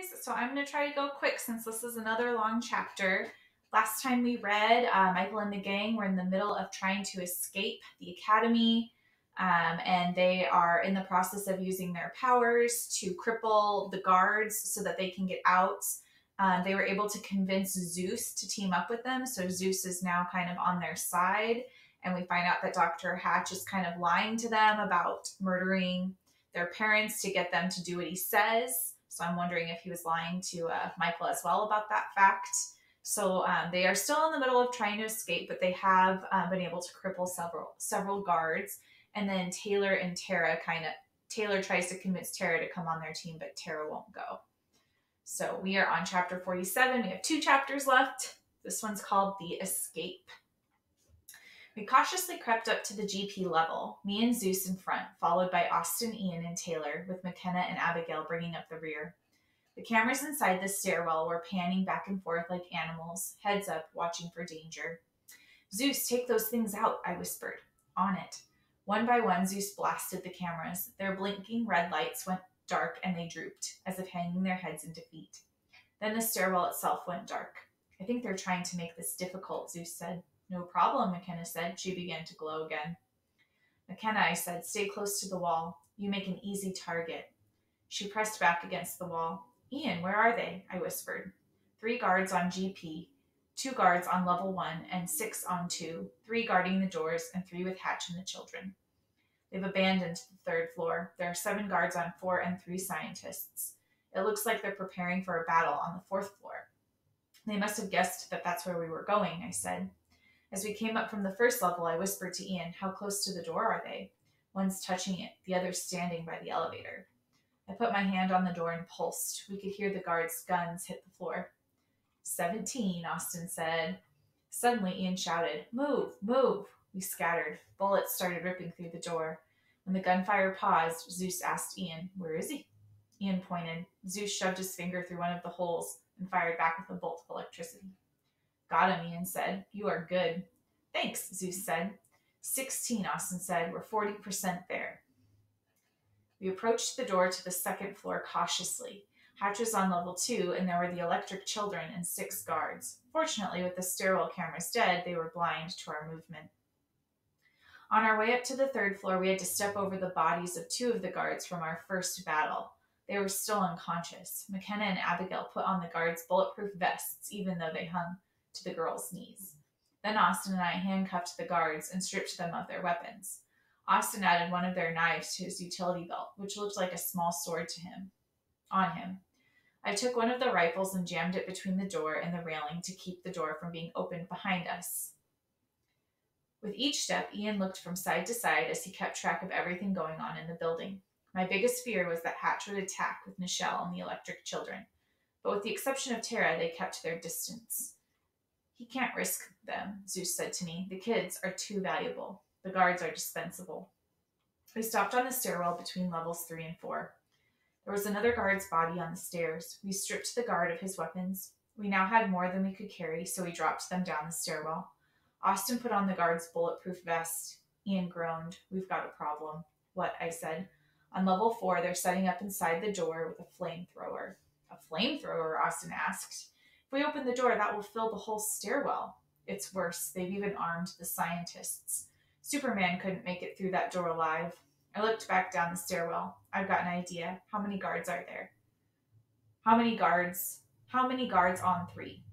guys. So I'm going to try to go quick since this is another long chapter. Last time we read, uh, Michael and the gang were in the middle of trying to escape the academy, um, and they are in the process of using their powers to cripple the guards so that they can get out. Um, they were able to convince Zeus to team up with them, so Zeus is now kind of on their side. And we find out that Dr. Hatch is kind of lying to them about murdering their parents to get them to do what he says. So I'm wondering if he was lying to uh, Michael as well about that fact. So um, they are still in the middle of trying to escape, but they have uh, been able to cripple several several guards. And then Taylor and Tara kind of Taylor tries to convince Tara to come on their team, but Tara won't go. So we are on chapter 47. We have two chapters left. This one's called The Escape. We cautiously crept up to the GP level, me and Zeus in front, followed by Ostin, Ian, and Taylor, with McKenna and Abigail bringing up the rear. The cameras inside the stairwell were panning back and forth like animals, heads up, watching for danger. Zeus, take those things out, I whispered. On it. One by one, Zeus blasted the cameras. Their blinking red lights went dark and they drooped, as if hanging their heads in defeat. Then the stairwell itself went dark. I think they're trying to make this difficult, Zeus said. No problem, McKenna said. She began to glow again. McKenna, I said, stay close to the wall. You make an easy target. She pressed back against the wall. Ian, where are they? I whispered. Three guards on GP, two guards on level one, and six on two, three guarding the doors, and three with Hatch and the children. They've abandoned the third floor. There are seven guards on four and three scientists. It looks like they're preparing for a battle on the fourth floor. They must have guessed that that's where we were going, I said. As we came up from the first level, I whispered to Ian, How close to the door are they? One's touching it, the other's standing by the elevator. I put my hand on the door and pulsed. We could hear the guards' guns hit the floor. Seventeen, Ostin said. Suddenly, Ian shouted, Move, move. We scattered. Bullets started ripping through the door. When the gunfire paused, Zeus asked Ian, Where is he? Ian pointed. Zeus shoved his finger through one of the holes and fired back with a bolt of electricity. Got him, Ian said. You are good. Thanks, Zeus said. Sixteen, Ostin said. We're 40% there. We approached the door to the second floor cautiously. Hatch was on level two, and there were the electric children and six guards. Fortunately, with the stairwell cameras dead, they were blind to our movement. On our way up to the third floor, we had to step over the bodies of two of the guards from our first battle. They were still unconscious. McKenna and Abigail put on the guards' bulletproof vests, even though they hung to the girls' knees. Then Ostin and I handcuffed the guards and stripped them of their weapons. Ostin added one of their knives to his utility belt, which looked like a small sword to him. On him. I took one of the rifles and jammed it between the door and the railing to keep the door from being opened behind us. With each step, Ian looked from side to side as he kept track of everything going on in the building. My biggest fear was that Hatch would attack with Nichelle and the electric children, but with the exception of Tara, they kept their distance. He can't risk them, Zeus said to me. The kids are too valuable. The guards are dispensable. We stopped on the stairwell between levels three and four. There was another guard's body on the stairs. We stripped the guard of his weapons. We now had more than we could carry, so we dropped them down the stairwell. Ostin put on the guard's bulletproof vest. Ian groaned. We've got a problem. What? I said. On level four, they're setting up inside the door with a flamethrower. A flamethrower? Ostin asked. If we open the door, that will fill the whole stairwell. It's worse. They've even armed the scientists. Superman couldn't make it through that door alive. I looked back down the stairwell. I've got an idea. How many guards are there? How many guards? How many guards on three?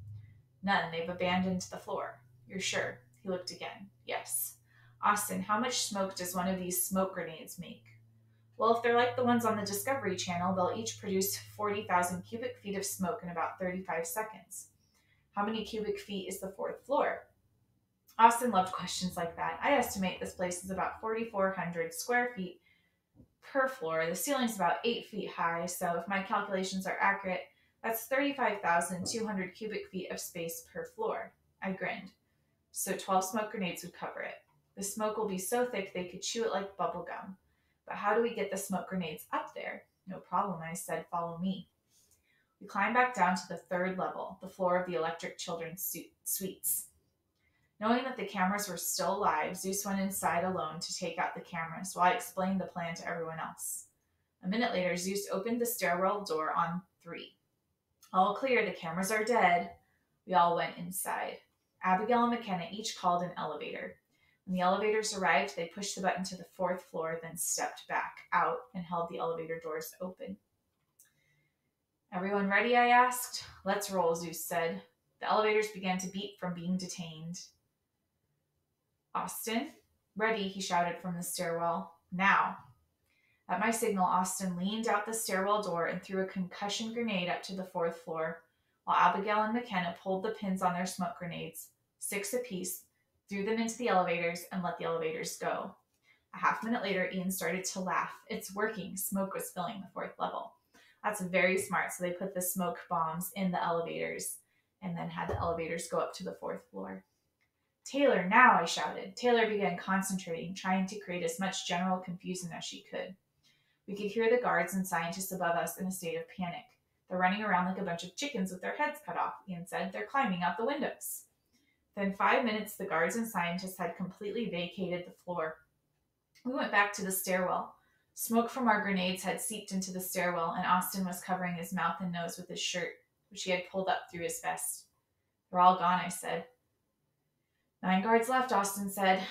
None. They've abandoned the floor. You're sure? He looked again. Yes. Ostin, how much smoke does one of these smoke grenades make? Well, if they're like the ones on the Discovery Channel, they'll each produce 40,000 cubic feet of smoke in about 35 seconds. How many cubic feet is the fourth floor? Ostin loved questions like that. I estimate this place is about 4,400 square feet per floor. The ceiling's about 8 feet high, so if my calculations are accurate, that's 35,200 cubic feet of space per floor. I grinned. So 12 smoke grenades would cover it. The smoke will be so thick they could chew it like bubble gum. How do we get the smoke grenades up there? No problem, I said. Follow me. We climbed back down to the third level, the floor of the electric children's suites. Knowing that the cameras were still alive, Zeus went inside alone to take out the cameras while I explained the plan to everyone else. A minute later, Zeus opened the stairwell door on three. All clear, the cameras are dead. We all went inside. Abigail and McKenna each called an elevator. When the elevators arrived, they pushed the button to the fourth floor, then stepped back out and held the elevator doors open. Everyone ready? I asked. Let's roll, Zeus said. The elevators began to beep from being detained. Ostin, ready, he shouted from the stairwell. Now. At my signal, Ostin leaned out the stairwell door and threw a concussion grenade up to the fourth floor, while Abigail and McKenna pulled the pins on their smoke grenades, six apiece, threw them into the elevators, and let the elevators go. A half minute later, Ian started to laugh. It's working. Smoke was filling the fourth level. That's very smart. So they put the smoke bombs in the elevators and then had the elevators go up to the fourth floor. Taylor, now, I shouted. Taylor began concentrating, trying to create as much general confusion as she could. We could hear the guards and scientists above us in a state of panic. They're running around like a bunch of chickens with their heads cut off, Ian said. They're climbing out the windows. Within five minutes, the guards and scientists had completely vacated the floor. We went back to the stairwell. Smoke from our grenades had seeped into the stairwell, and Ostin was covering his mouth and nose with his shirt, which he had pulled up through his vest. They're all gone, I said. Nine guards left, Ostin said.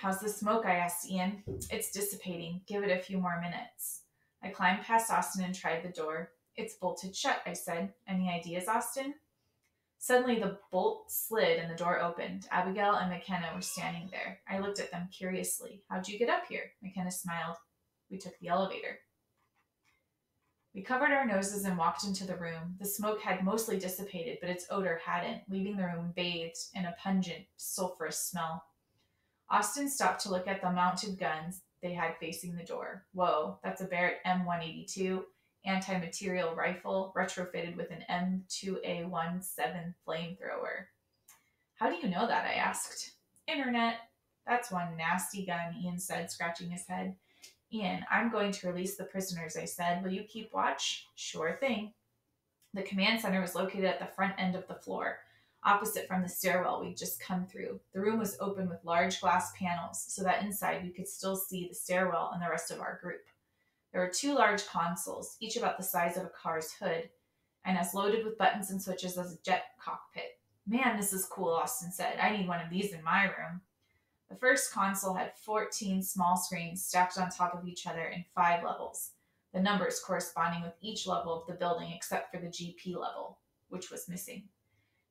How's the smoke? I asked Ian. It's dissipating. Give it a few more minutes. I climbed past Ostin and tried the door. It's bolted shut, I said. Any ideas, Austin? Suddenly, the bolt slid and the door opened. Abigail and McKenna were standing there. I looked at them curiously. How'd you get up here? McKenna smiled. We took the elevator. We covered our noses and walked into the room. The smoke had mostly dissipated, but its odor hadn't, leaving the room bathed in a pungent, sulphurous smell. Ostin stopped to look at the mounted guns they had facing the door. Whoa, that's a Barrett M182 anti material rifle retrofitted with an M2A17 flamethrower. How do you know that? I asked. Internet. That's one nasty gun, Ian said, scratching his head. Ian, I'm going to release the prisoners, I said. Will you keep watch? Sure thing. The command center was located at the front end of the floor, opposite from the stairwell we'd just come through. The room was open with large glass panels, so that inside we could still see the stairwell and the rest of our group. There were two large consoles, each about the size of a car's hood, and as loaded with buttons and switches as a jet cockpit. Man, this is cool, Ostin said. I need one of these in my room. The first console had 14 small screens stacked on top of each other in five levels, the numbers corresponding with each level of the building except for the GP level, which was missing.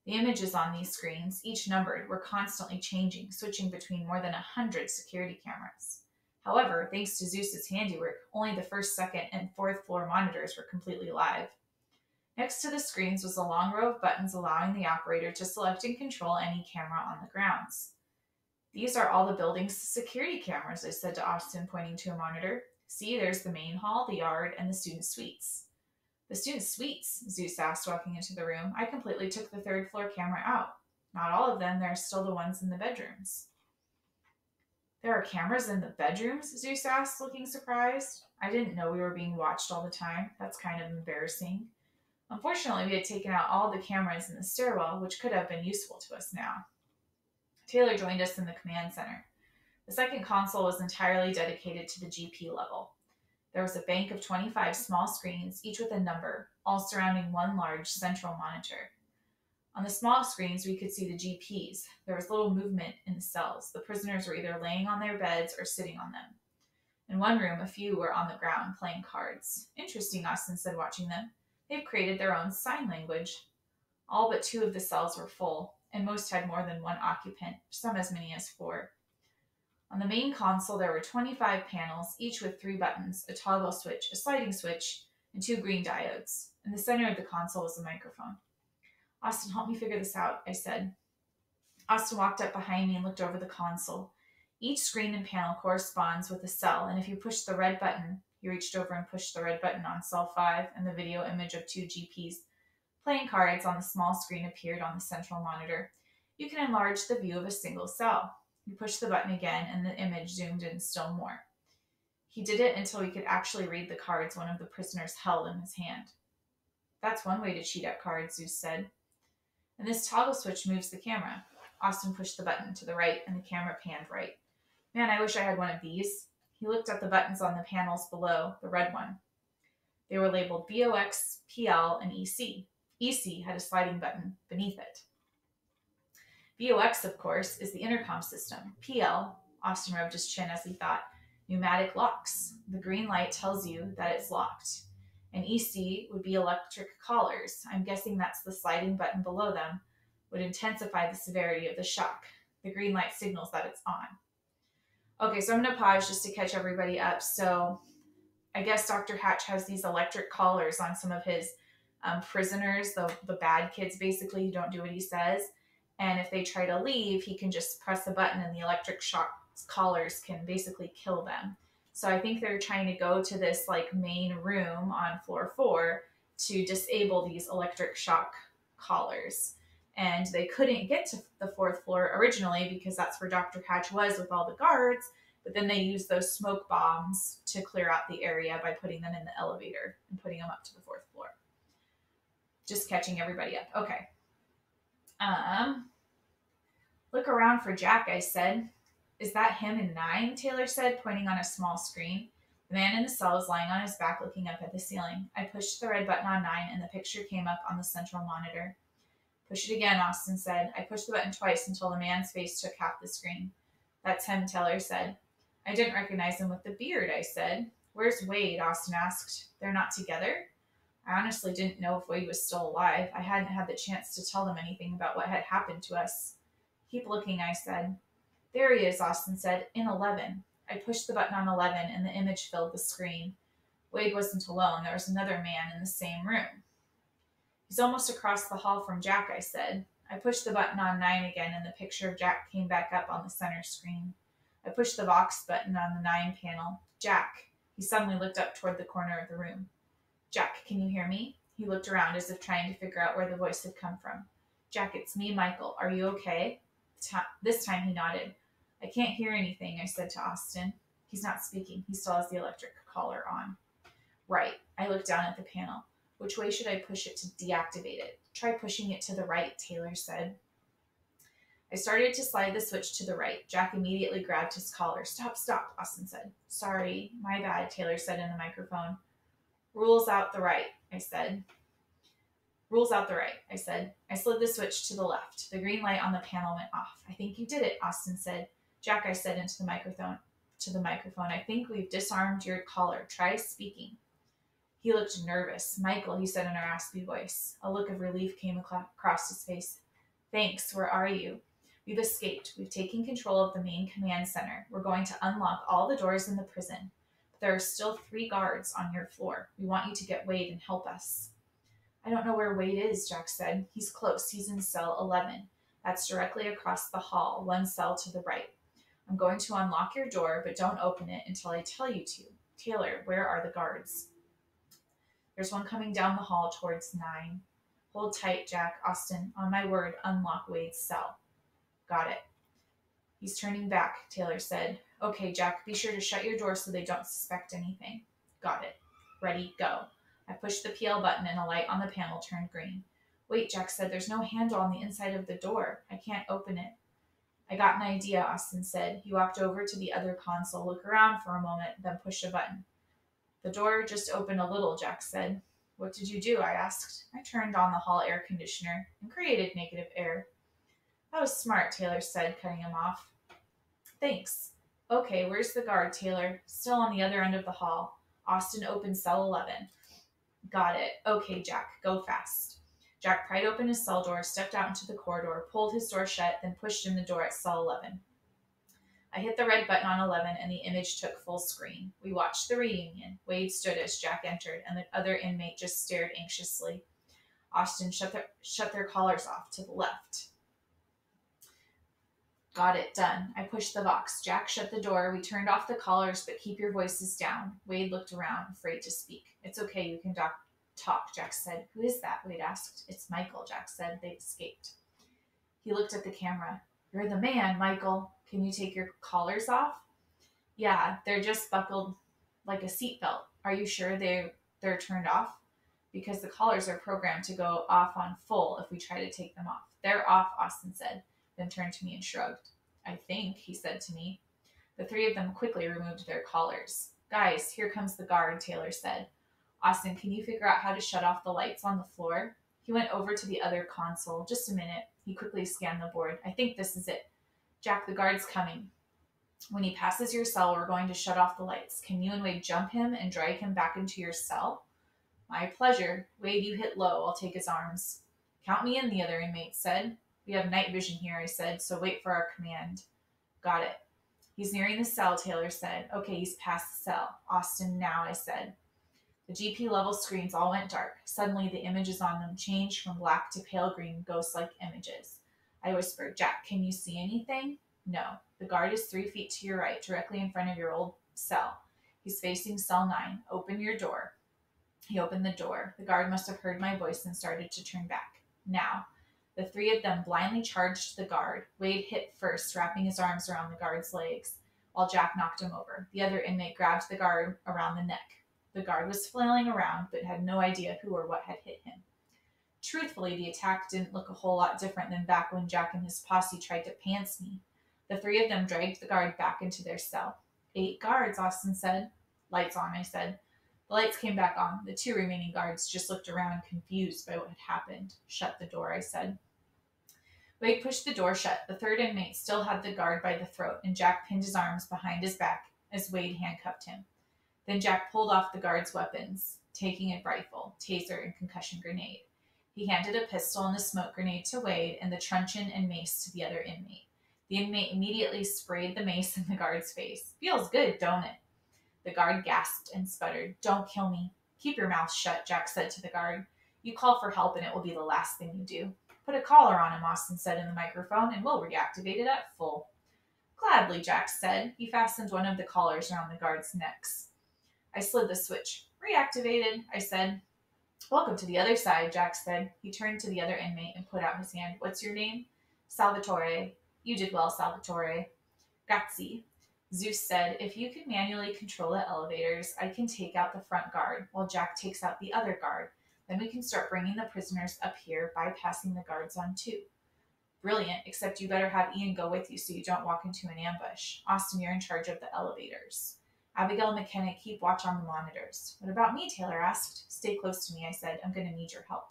The images on these screens, each numbered, were constantly changing, switching between more than a hundred security cameras. However, thanks to Zeus's handiwork, only the first, second, and fourth floor monitors were completely live. Next to the screens was a long row of buttons allowing the operator to select and control any camera on the grounds. These are all the building's security cameras, I said to Ostin, pointing to a monitor. See, there's the main hall, the yard, and the student suites. The student suites, Zeus asked, walking into the room. I completely took the third floor camera out. Not all of them, there are still the ones in the bedrooms. There are cameras in the bedrooms? Zeus asked, looking surprised. I didn't know we were being watched all the time. That's kind of embarrassing. Unfortunately, we had taken out all the cameras in the stairwell, which could have been useful to us now. Taylor joined us in the command center. The second console was entirely dedicated to the GP level. There was a bank of 25 small screens, each with a number, all surrounding one large central monitor. On the small screens, we could see the GPs. There was little movement in the cells. The prisoners were either laying on their beds or sitting on them. In one room, a few were on the ground playing cards. Interesting, Ostin said, watching them. They've created their own sign language. All but two of the cells were full and most had more than one occupant, some as many as four. On the main console, there were 25 panels, each with three buttons, a toggle switch, a sliding switch, and two green diodes. In the center of the console was a microphone. Ostin, help me figure this out, I said. Ostin walked up behind me and looked over the console. Each screen and panel corresponds with a cell, and if you push the red button, he reached over and pushed the red button on cell 5, and the video image of two GPs Playing cards on the small screen appeared on the central monitor. You can enlarge the view of a single cell. You push the button again and the image zoomed in still more. He did it until he could actually read the cards one of the prisoners held in his hand. That's one way to cheat at cards, Zeus said. And this toggle switch moves the camera. Ostin pushed the button to the right and the camera panned right. Man, I wish I had one of these. He looked at the buttons on the panels below, the red one. They were labeled VOX, PL, and EC. EC had a sliding button beneath it. VOX, of course, is the intercom system. PL, Ostin rubbed his chin as he thought, pneumatic locks. The green light tells you that it's locked. And EC would be electric collars. I'm guessing that's the sliding button below them, would intensify the severity of the shock. The green light signals that it's on. Okay, so I'm going to pause just to catch everybody up. So I guess Dr. Hatch has these electric collars on some of his um, prisoners, the, the bad kids basically who don't do what he says. And if they try to leave, he can just press a button and the electric shock collars can basically kill them. So I think they're trying to go to this like main room on floor four to disable these electric shock collars. And they couldn't get to the fourth floor originally because that's where Dr. Hatch was with all the guards. But then they used those smoke bombs to clear out the area by putting them in the elevator and putting them up to the fourth floor. Just catching everybody up. Okay. Um, look around for Jack, I said. Is that him in nine? Taylor said, pointing on a small screen. The man in the cell was lying on his back looking up at the ceiling. I pushed the red button on nine and the picture came up on the central monitor. Push it again, Ostin said. I pushed the button twice until the man's face took half the screen. That's him, Taylor said. I didn't recognize him with the beard, I said. Where's Wade? Ostin asked. They're not together? I honestly didn't know if Wade was still alive. I hadn't had the chance to tell them anything about what had happened to us. Keep looking, I said. There he is, Ostin said, in 11. I pushed the button on 11 and the image filled the screen. Wade wasn't alone. There was another man in the same room. He's almost across the hall from Jack, I said. I pushed the button on 9 again and the picture of Jack came back up on the center screen. I pushed the Vox button on the 9 panel. Jack. He suddenly looked up toward the corner of the room. Jack, can you hear me? He looked around as if trying to figure out where the voice had come from. Jack, it's me, Michael. Are you okay? This time he nodded. I can't hear anything, I said to Ostin. He's not speaking. He still has the electric collar on. Right. I looked down at the panel. Which way should I push it to deactivate it? Try pushing it to the right, Taylor said. I started to slide the switch to the right. Jack immediately grabbed his collar. Stop, stop, Ostin said. Sorry, my bad, Taylor said in the microphone. Rules out the right, I said. Rules out the right, I said. I slid the switch to the left. The green light on the panel went off. I think you did it, Ostin said. Jack, I said into the microphone to the microphone, I think we've disarmed your collar. Try speaking. He looked nervous. Michael, he said in a raspy voice. A look of relief came across his face. Thanks. Where are you? We've escaped. We've taken control of the main command center. We're going to unlock all the doors in the prison. But There are still three guards on your floor. We want you to get Wade and help us. I don't know where Wade is, Jack said. He's close. He's in cell 11. That's directly across the hall, one cell to the right. I'm going to unlock your door, but don't open it until I tell you to. Taylor, where are the guards? There's one coming down the hall towards nine. Hold tight, Jack. Ostin, on my word, unlock Wade's cell. Got it. He's turning back, Taylor said. Okay, Jack, be sure to shut your door so they don't suspect anything. Got it. Ready, go. I pushed the PL button and a light on the panel turned green. Wait, Jack said, there's no handle on the inside of the door. I can't open it. I got an idea, Ostin said. He walked over to the other console, looked around for a moment, then pushed a button. The door just opened a little, Jack said. What did you do? I asked. I turned on the hall air conditioner and created negative air. That was smart, Taylor said, cutting him off. Thanks. Okay, where's the guard, Taylor? Still on the other end of the hall. Ostin opened cell 11. Got it. Okay, Jack, go fast. Jack pried open his cell door, stepped out into the corridor, pulled his door shut, then pushed in the door at cell 11. I hit the red button on 11 and the image took full screen. We watched the reunion. Wade stood as Jack entered, and the other inmate just stared anxiously. Ostin shut their, shut their collars off to the left. Got it done. I pushed the Vox. Jack shut the door. We turned off the collars, but keep your voices down. Wade looked around, afraid to speak. It's okay, you can doc- talk, Jack said. Who is that? Wade asked. It's Michael, Jack said. They've escaped. He looked at the camera. You're the man, Michael. Can you take your collars off? Yeah, they're just buckled like a seatbelt. Are you sure they they're turned off? Because the collars are programmed to go off on full if we try to take them off. They're off, Ostin said then turned to me and shrugged. I think, he said to me. The three of them quickly removed their collars. Guys, here comes the guard, Taylor said. Ostin, can you figure out how to shut off the lights on the floor? He went over to the other console. Just a minute. He quickly scanned the board. I think this is it. Jack, the guard's coming. When he passes your cell, we're going to shut off the lights. Can you and Wade jump him and drag him back into your cell? My pleasure. Wade, you hit low. I'll take his arms. Count me in, the other inmate said. We have night vision here, I said, so wait for our command. Got it. He's nearing the cell, Taylor said. Okay, he's past the cell. Ostin, now, I said. The GP level screens all went dark. Suddenly, the images on them changed from black to pale green, ghost like images. I whispered, Jack, can you see anything? No. The guard is three feet to your right, directly in front of your old cell. He's facing cell nine. Open your door. He opened the door. The guard must have heard my voice and started to turn back. Now, the three of them blindly charged the guard. Wade hit first, wrapping his arms around the guard's legs, while Jack knocked him over. The other inmate grabbed the guard around the neck. The guard was flailing around, but had no idea who or what had hit him. Truthfully, the attack didn't look a whole lot different than back when Jack and his posse tried to pants me. The three of them dragged the guard back into their cell. Eight guards, Ostin said. Lights on, I said. The lights came back on. The two remaining guards just looked around, confused by what had happened. Shut the door, I said. Wade pushed the door shut. The third inmate still had the guard by the throat, and Jack pinned his arms behind his back as Wade handcuffed him. Then Jack pulled off the guard's weapons, taking a rifle, taser, and concussion grenade. He handed a pistol and a smoke grenade to Wade and the truncheon and mace to the other inmate. The inmate immediately sprayed the mace in the guard's face. Feels good, don't it? The guard gasped and sputtered. Don't kill me. Keep your mouth shut, Jack said to the guard. You call for help and it will be the last thing you do. Put a collar on him, Ostin said in the microphone, and we'll reactivate it at full. Gladly, Jack said. He fastened one of the collars around the guards' necks. I slid the switch. Reactivated, I said. Welcome to the other side, Jack said. He turned to the other inmate and put out his hand. What's your name? Salvatore. You did well, Salvatore. Grazie. Zeus said, If you can manually control the elevators, I can take out the front guard while Jack takes out the other guard. Then we can start bringing the prisoners up here, bypassing the guards on two. Brilliant, except you better have Ian go with you so you don't walk into an ambush. Ostin, you're in charge of the elevators. Abigail and McKenna keep watch on the monitors. What about me? Taylor asked. Stay close to me, I said. I'm going to need your help.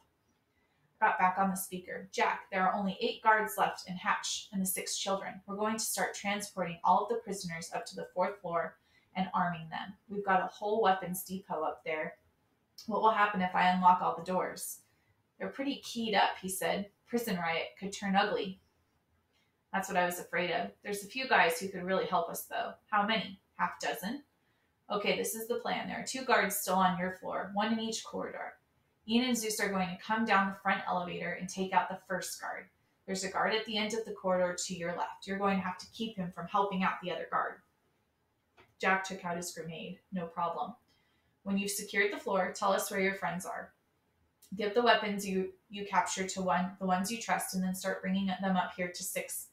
Got back on the speaker. Jack, there are only eight guards left in Hatch and the six children. We're going to start transporting all of the prisoners up to the fourth floor and arming them. We've got a whole weapons depot up there. What will happen if I unlock all the doors? They're pretty keyed up, he said. Prison riot could turn ugly. That's what I was afraid of. There's a few guys who could really help us, though. How many? Half dozen? Okay, this is the plan. There are two guards still on your floor, one in each corridor. Ian and Zeus are going to come down the front elevator and take out the first guard. There's a guard at the end of the corridor to your left. You're going to have to keep him from helping out the other guard. Jack took out his grenade. No problem. When you've secured the floor, tell us where your friends are. Give the weapons you, you captured to one, the ones you trust, and then start bringing them up here to six.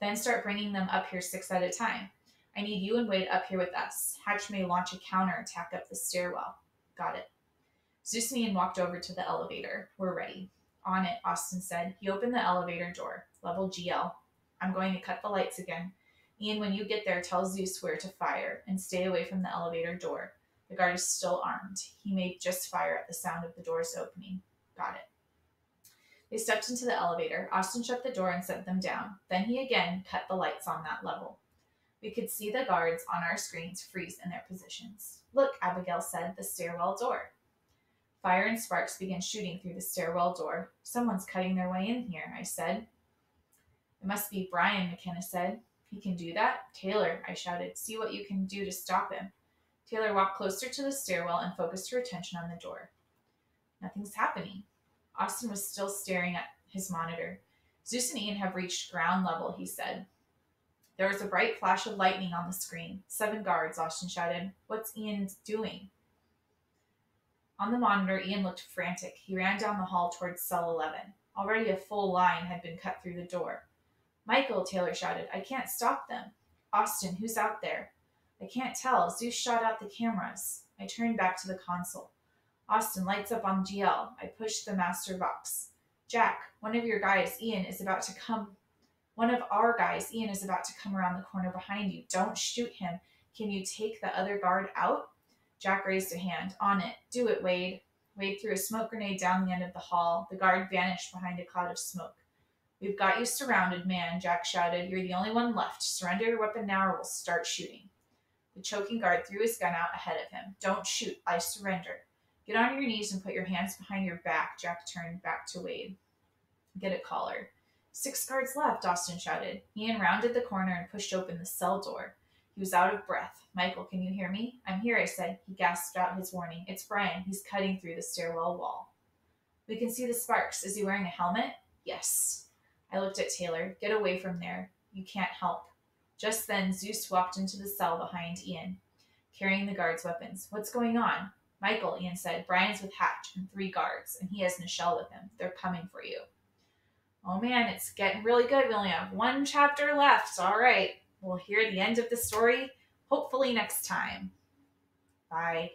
Then start bringing them up here six at a time. I need you and Wade up here with us. Hatch may launch a counterattack up the stairwell. Got it. Zeus and Ian walked over to the elevator. We're ready. On it, Ostin said. He opened the elevator door. Level GL. I'm going to cut the lights again. Ian, when you get there, tell Zeus where to fire and stay away from the elevator door. The guard is still armed. He may just fire at the sound of the doors opening. Got it. They stepped into the elevator. Ostin shut the door and set them down. Then he again cut the lights on that level. We could see the guards on our screens freeze in their positions. Look, Abigail said, the stairwell door. Fire and sparks began shooting through the stairwell door. Someone's cutting their way in here, I said. It must be Bryan, McKenna said. He can do that? Taylor, I shouted. See what you can do to stop him. Taylor walked closer to the stairwell and focused her attention on the door. Nothing's happening. Ostin was still staring at his monitor. Zeus and Ian have reached ground level, he said. There was a bright flash of lightning on the screen. Seven guards, Ostin shouted. What's Ian doing? On the monitor, Ian looked frantic. He ran down the hall towards cell 11. Already a full line had been cut through the door. Michael, Taylor shouted, I can't stop them. Ostin, who's out there? I can't tell. Zeus shot out the cameras. I turned back to the console. Ostin lights up on GL. I push the master Vox. Jack, one of your guys, Ian, is about to come. One of our guys, Ian, is about to come around the corner behind you. Don't shoot him. Can you take the other guard out? Jack raised a hand. On it. Do it, Wade. Wade threw a smoke grenade down the end of the hall. The guard vanished behind a cloud of smoke. We've got you surrounded, man, Jack shouted. You're the only one left. Surrender your weapon now or we'll start shooting. The choking guard threw his gun out ahead of him. Don't shoot. I surrender. Get on your knees and put your hands behind your back, Jack turned back to Wade. Get a collar. Six guards left, Ostin shouted. Ian rounded the corner and pushed open the cell door. He was out of breath. Michael, can you hear me? I'm here, I said. He gasped out his warning. It's Bryan. He's cutting through the stairwell wall. We can see the sparks. Is he wearing a helmet? Yes. I looked at Taylor. Get away from there. You can't help. Just then, Zeus walked into the cell behind Ian, carrying the guards' weapons. What's going on? Michael, Ian said. Bryan's with Hatch and three guards, and he has Nichelle with him. They're coming for you. Oh man, it's getting really good. We only have one chapter left. All right. We'll hear the end of the story hopefully next time. Bye.